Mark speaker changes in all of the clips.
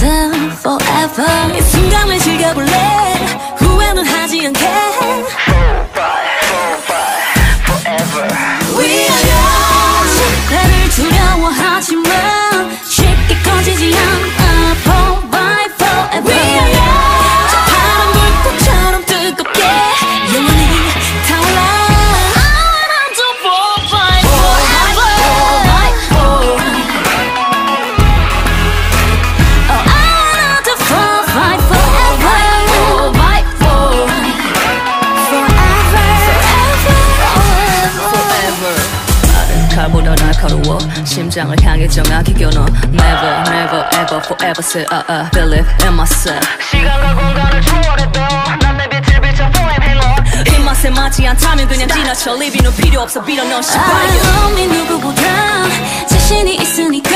Speaker 1: myself forever 이 순간을 즐겨볼래 후회는 하지 않게 We are
Speaker 2: 날카로워 심장을 향해 정확히 겨눠 Never never ever forever say uh, uh, believe in myself
Speaker 3: 시간과 공간을 초월해도 난내 빛을 비춰 flame hang on
Speaker 2: 입맛에 맞지 않다면 그냥 지나쳐 리뷰는 필요 없어 빌어 넣은
Speaker 1: I
Speaker 2: 시발
Speaker 1: love me 누구보다 자신이 있으니까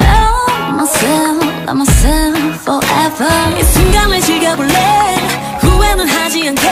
Speaker 1: Love myself, love myself forever 이 순간을 즐겨볼래 후회는 하지 않게